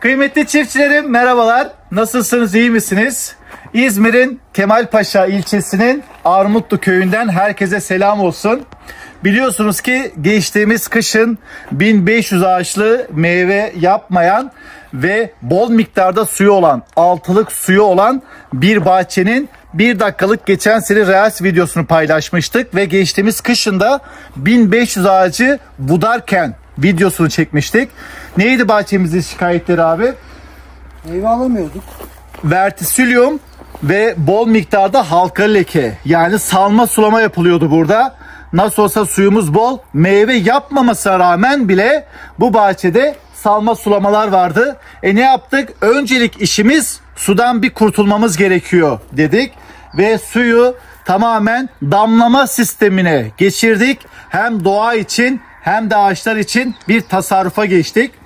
Kıymetli çiftçilerim merhabalar. Nasılsınız iyi misiniz? İzmir'in Kemalpaşa ilçesinin Armutlu köyünden herkese selam olsun. Biliyorsunuz ki geçtiğimiz kışın 1500 ağaçlı meyve yapmayan ve bol miktarda suyu olan, altılık suyu olan bir bahçenin bir dakikalık geçen sene Reels videosunu paylaşmıştık ve geçtiğimiz kışında 1500 ağacı budarken videosunu çekmiştik. Neydi bahçemizin şikayetleri abi? Meyve alamıyorduk. Vertisilium ve bol miktarda halka leke yani salma sulama yapılıyordu burada. Nasıl olsa suyumuz bol meyve yapmamasına rağmen bile bu bahçede salma sulamalar vardı. E ne yaptık? Öncelik işimiz sudan bir kurtulmamız gerekiyor dedik ve suyu tamamen damlama sistemine geçirdik. Hem doğa için hem de ağaçlar için bir tasarrufa geçtik.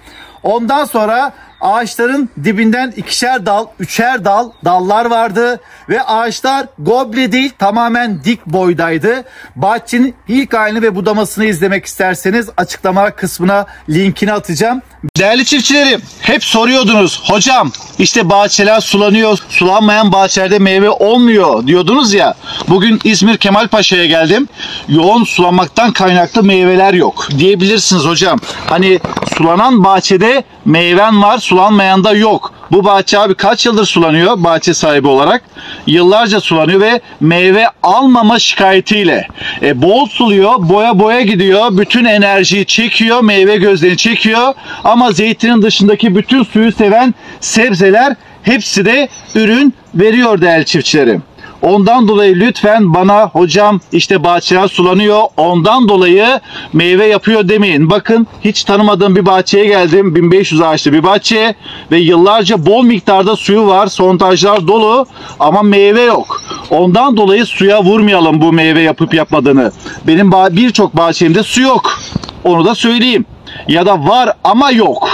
Ondan sonra ağaçların dibinden ikişer dal, üçer dal dallar vardı ve ağaçlar goble değil tamamen dik boydaydı. Bahçenin ilk halini ve budamasını izlemek isterseniz açıklama kısmına linkini atacağım. Değerli çiftçilerim hep soruyordunuz hocam işte bahçeler sulanıyor sulanmayan bahçelerde meyve olmuyor diyordunuz ya. Bugün İzmir Kemalpaşa'ya geldim yoğun sulamaktan kaynaklı meyveler yok diyebilirsiniz hocam. Hani sulanan bahçede meyven var sulanmayan da yok. Bu bahçe abi kaç yıldır sulanıyor bahçe sahibi olarak? Yıllarca sulanıyor ve meyve almama şikayetiyle. E, bol suluyor, boya boya gidiyor, bütün enerjiyi çekiyor, meyve gözlerini çekiyor. Ama zeytinin dışındaki bütün suyu seven sebzeler hepsi de ürün veriyor değerli çiftçilerim. Ondan dolayı lütfen bana hocam işte bahçeler sulanıyor ondan dolayı meyve yapıyor demeyin. Bakın hiç tanımadığım bir bahçeye geldim. 1500 ağaçlı bir bahçe ve yıllarca bol miktarda suyu var. Sontajlar dolu ama meyve yok. Ondan dolayı suya vurmayalım bu meyve yapıp yapmadığını. Benim birçok bahçemde su yok. Onu da söyleyeyim. Ya da var ama yok.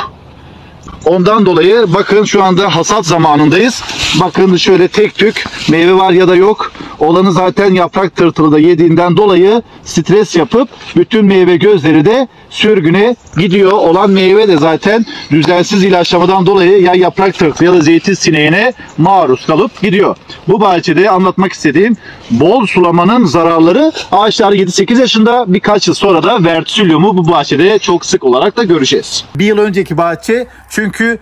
Ondan dolayı bakın şu anda hasat zamanındayız. Bakın şöyle tek tük meyve var ya da yok. Olanı zaten yaprak tırtılı da yediğinden dolayı stres yapıp bütün meyve gözleri de sürgüne gidiyor. Olan meyve de zaten düzensiz ilaçlamadan dolayı ya yaprak tırtılı ya da zeytin sineğine maruz kalıp gidiyor. Bu bahçede anlatmak istediğim bol sulamanın zararları ağaçlar 7-8 yaşında birkaç yıl sonra da vertisiliumu bu bahçede çok sık olarak da göreceğiz. Bir yıl önceki bahçe çünkü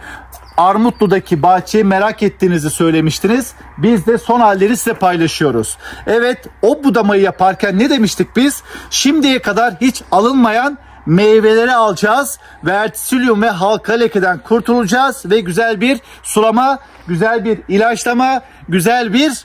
Armutlu'daki bahçeyi merak ettiğinizi söylemiştiniz. Biz de son halleri size paylaşıyoruz. Evet o budamayı yaparken ne demiştik biz? Şimdiye kadar hiç alınmayan meyveleri alacağız. Vertisilium ve halka lekeden kurtulacağız ve güzel bir sulama, güzel bir ilaçlama, güzel bir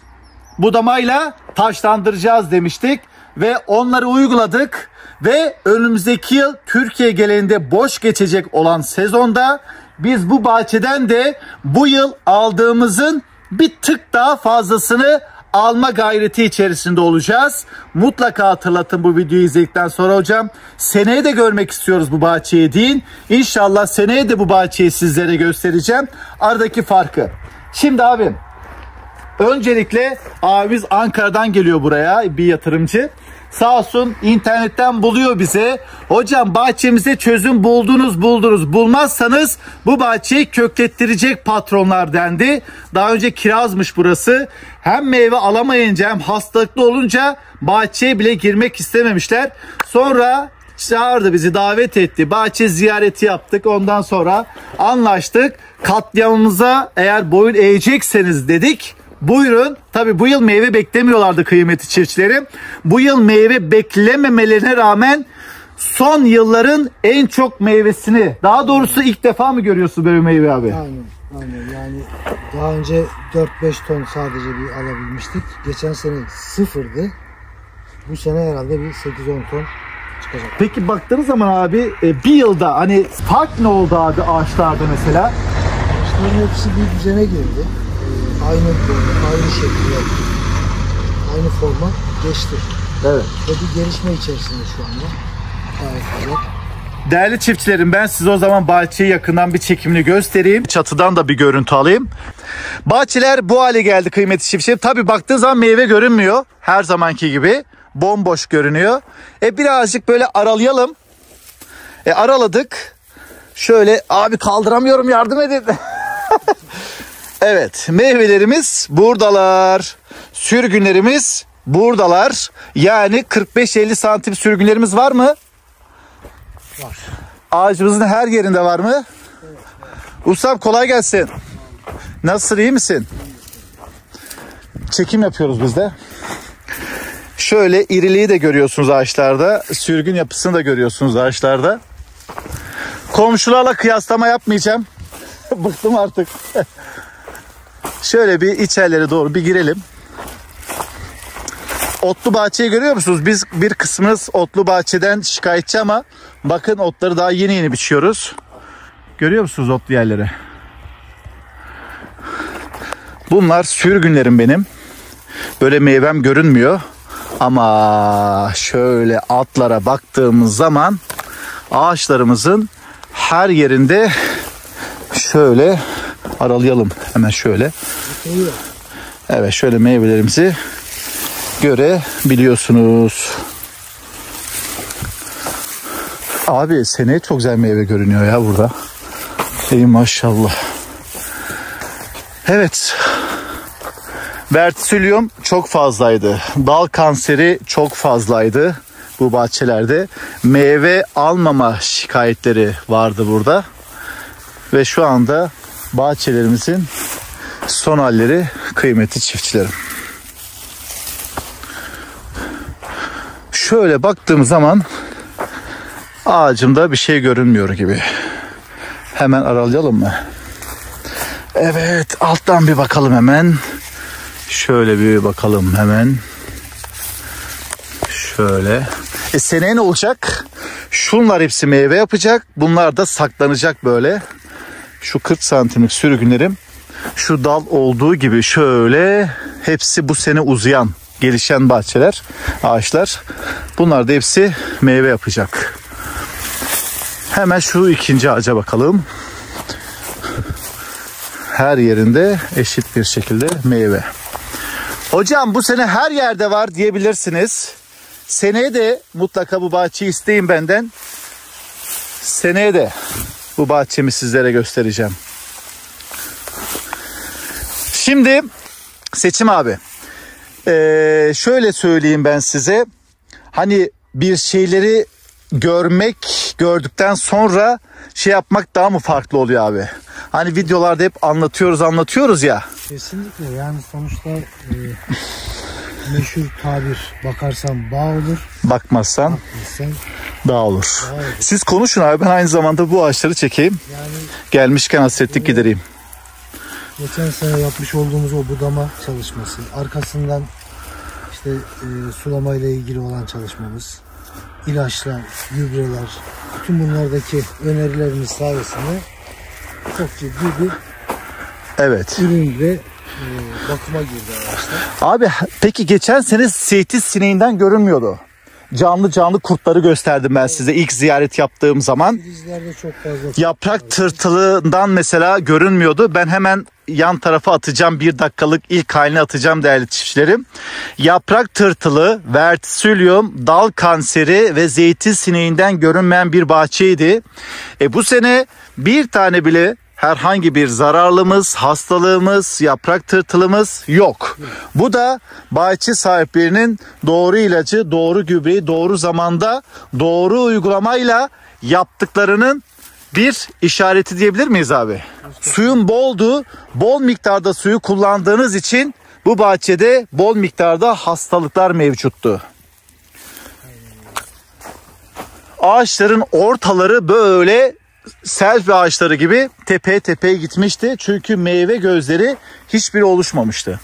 budamayla taşlandıracağız demiştik ve onları uyguladık ve önümüzdeki yıl Türkiye genelinde boş geçecek olan sezonda biz bu bahçeden de bu yıl aldığımızın bir tık daha fazlasını alma gayreti içerisinde olacağız. Mutlaka hatırlatın bu videoyu izledikten sonra hocam. Seneye de görmek istiyoruz bu bahçeyi deyin. İnşallah seneye de bu bahçeyi sizlere göstereceğim. Aradaki farkı. Şimdi abim öncelikle abimiz Ankara'dan geliyor buraya bir yatırımcı. Sağ olsun internetten buluyor bize. Hocam bahçemize çözüm buldunuz buldunuz. Bulmazsanız bu bahçeyi köklettirecek patronlar dendi. Daha önce kirazmış burası. Hem meyve alamayınca hem hastalıklı olunca bahçeye bile girmek istememişler. Sonra çağırdı bizi davet etti. Bahçe ziyareti yaptık. Ondan sonra anlaştık. Katliamımıza eğer boyun eğecekseniz dedik. Buyurun. Tabi bu yıl meyve beklemiyorlardı kıymetli çiftçilerim. Bu yıl meyve beklememelerine rağmen son yılların en çok meyvesini daha doğrusu ilk defa mı görüyorsun böyle meyve abi? Aynen. Aynen yani daha önce 4-5 ton sadece bir alabilmiştik. Geçen sene sıfırdı. Bu sene herhalde bir 8-10 ton çıkacak. Peki baktığınız zaman abi e, bir yılda hani fark ne oldu abi ağaçlarda mesela? Ağaçların hepsi bir düzene girdi aynı boyu, aynı şekilde, aynı forma geçti. Evet. Ve bir gelişme içerisinde şu anda. Gayet güzel. Değerli çiftçilerim ben size o zaman bahçeyi yakından bir çekimini göstereyim. Çatıdan da bir görüntü alayım. Bahçeler bu hale geldi kıymetli çiftçilerim. Tabi baktığı zaman meyve görünmüyor. Her zamanki gibi. Bomboş görünüyor. E birazcık böyle aralayalım. E araladık. Şöyle abi kaldıramıyorum yardım edin. evet meyvelerimiz buradalar. Sürgünlerimiz buradalar. Yani 45-50 santim sürgünlerimiz var mı? Var. Ağacımızın her yerinde var mı? Ustam kolay gelsin. Nasılsın iyi misin? Çekim yapıyoruz biz de. Şöyle iriliği de görüyorsunuz ağaçlarda. Sürgün yapısını da görüyorsunuz ağaçlarda. Komşularla kıyaslama yapmayacağım. Bıktım artık. Şöyle bir içerlere doğru bir girelim. Otlu bahçeyi görüyor musunuz? Biz bir kısmınız otlu bahçeden şikayetçi ama bakın otları daha yeni yeni biçiyoruz. Görüyor musunuz otlu yerleri? Bunlar sürgünlerim benim. Böyle meyvem görünmüyor. Ama şöyle altlara baktığımız zaman ağaçlarımızın her yerinde şöyle aralayalım hemen şöyle. Evet şöyle meyvelerimizi görebiliyorsunuz. Abi seneye çok güzel meyve görünüyor ya burada. Ey maşallah. Evet. Vertisülyum çok fazlaydı. Dal kanseri çok fazlaydı bu bahçelerde. Meyve almama şikayetleri vardı burada. Ve şu anda bahçelerimizin son halleri kıymetli çiftçilerim. Şöyle baktığım zaman ağacımda bir şey görünmüyor gibi. Hemen aralayalım mı? Evet alttan bir bakalım hemen. Şöyle bir bakalım hemen. Şöyle. E seneye ne olacak? Şunlar hepsi meyve yapacak. Bunlar da saklanacak böyle. Şu 40 santimlik sürgünlerim şu dal olduğu gibi şöyle hepsi bu sene uzayan gelişen bahçeler, ağaçlar. Bunlar da hepsi meyve yapacak. Hemen şu ikinci ağaca bakalım. Her yerinde eşit bir şekilde meyve. Hocam bu sene her yerde var diyebilirsiniz. Seneye de mutlaka bu bahçeyi isteyin benden. Seneye de bu bahçemi sizlere göstereceğim. Şimdi Seçim abi. Ee, şöyle söyleyeyim ben size. Hani bir şeyleri görmek, gördükten sonra şey yapmak daha mı farklı oluyor abi? Hani videolarda hep anlatıyoruz anlatıyoruz ya. Kesinlikle yani sonuçta e, meşhur tabir bakarsan bağ olur. Bakmazsan Sen daha olur. Daha olur. Siz konuşun abi ben aynı zamanda bu ağaçları çekeyim. yani Gelmişken hasretlik gidereyim. geçen sene yapmış olduğumuz o budama çalışması, arkasından işte e, sulama ile ilgili olan çalışmamız, ilaçlar, gübreler, bütün bunlardaki önerilerimiz sayesinde çok ciddi bir Evet. ürün ve e, bakıma girdi ağaçlar. Abi peki geçen sene zeytin sineğinden görünmüyordu. Canlı canlı kurtları gösterdim ben size ilk ziyaret yaptığım zaman. Yaprak tırtılından mesela görünmüyordu. Ben hemen yan tarafa atacağım. Bir dakikalık ilk haline atacağım değerli çiftçilerim. Yaprak tırtılı, vertisülyum, dal kanseri ve zeytin sineğinden görünmeyen bir bahçeydi. E bu sene bir tane bile herhangi bir zararlımız, hastalığımız, yaprak tırtılımız yok. Bu da bahçe sahiplerinin doğru ilacı, doğru gübreyi doğru zamanda, doğru uygulamayla yaptıklarının bir işareti diyebilir miyiz abi? Suyun boldu, bol miktarda suyu kullandığınız için bu bahçede bol miktarda hastalıklar mevcuttu. Ağaçların ortaları böyle selfie ağaçları gibi tepeye tepeye gitmişti. Çünkü meyve gözleri hiçbiri oluşmamıştı.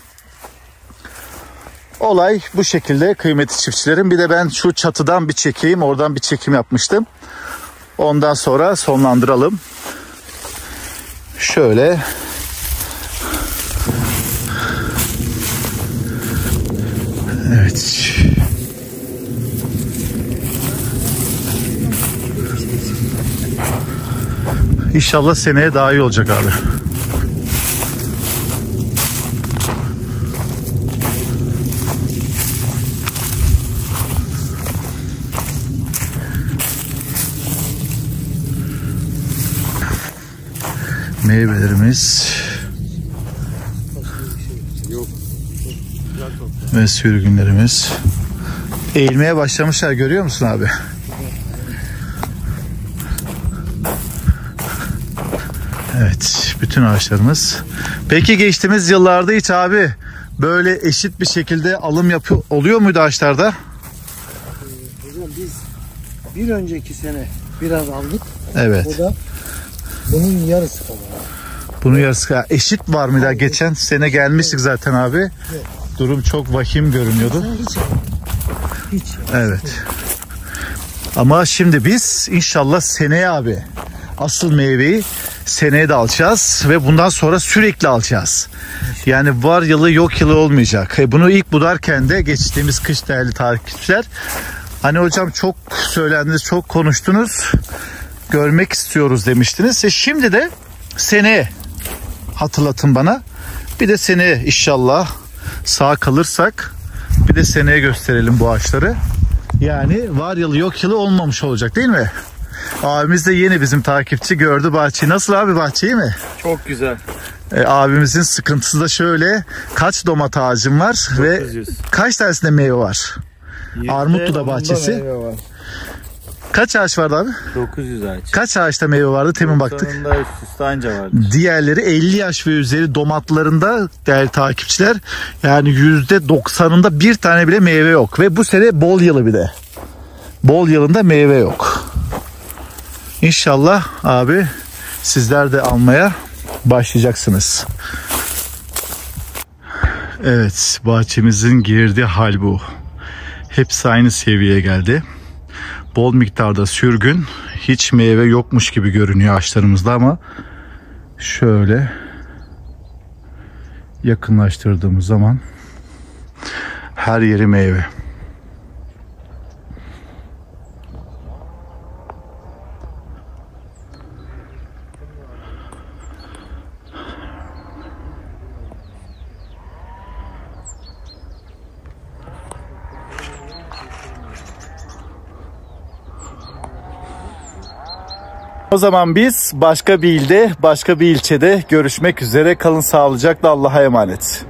Olay bu şekilde kıymetli çiftçilerim. Bir de ben şu çatıdan bir çekeyim. Oradan bir çekim yapmıştım. Ondan sonra sonlandıralım. Şöyle. Evet. İnşallah seneye daha iyi olacak abi. Meyvelerimiz ve sürgünlerimiz eğilmeye başlamışlar görüyor musun abi? Evet, bütün ağaçlarımız. Peki geçtiğimiz yıllarda hiç abi böyle eşit bir şekilde alım yapı oluyor muydu ağaçlarda? Hocam biz bir önceki sene biraz aldık. Evet. O da bunun yarısı kadar. Bunun yarısı Ya eşit var mıydı? Geçen sene gelmiştik zaten abi. Durum çok vahim görünüyordu. Hiç hiç. Evet. Ama şimdi biz inşallah seneye abi asıl meyveyi seneye de alacağız ve bundan sonra sürekli alacağız. Yani var yılı yok yılı olmayacak. E bunu ilk budarken de geçtiğimiz kış değerli takipçiler hani hocam çok söylendiniz çok konuştunuz görmek istiyoruz demiştiniz. E şimdi de seneye hatırlatın bana. Bir de seneye inşallah sağ kalırsak bir de seneye gösterelim bu ağaçları. Yani var yılı yok yılı olmamış olacak değil mi? Abimiz de yeni bizim takipçi gördü bahçeyi. Nasıl abi bahçeyi mi? Çok güzel. E, abimizin sıkıntısı da şöyle. Kaç domat ağacım var ve 900. kaç tanesinde meyve var? Armutlu da bahçesi. Meyve var. Kaç ağaç vardı abi? 900 ağaç. Kaç ağaçta meyve vardı? Temin baktık. Üst üste anca vardı. Diğerleri 50 yaş ve üzeri domatlarında değerli takipçiler yani %90'ında bir tane bile meyve yok. Ve bu sene bol yılı bir de. Bol yılında meyve yok. İnşallah abi sizler de almaya başlayacaksınız. Evet bahçemizin girdiği hal bu. Hepsi aynı seviyeye geldi. Bol miktarda sürgün, hiç meyve yokmuş gibi görünüyor ağaçlarımızda ama şöyle yakınlaştırdığımız zaman her yeri meyve. O zaman biz başka bir ilde, başka bir ilçede görüşmek üzere. Kalın sağlıcakla Allah'a emanet.